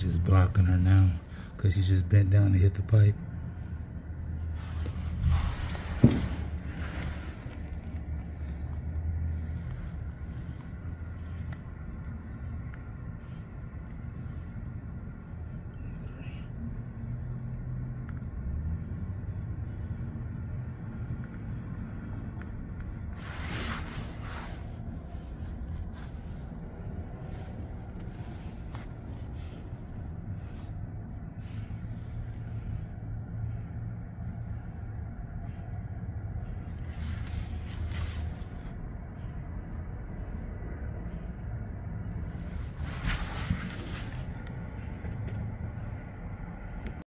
Just blocking her now because she just bent down to hit the pipe.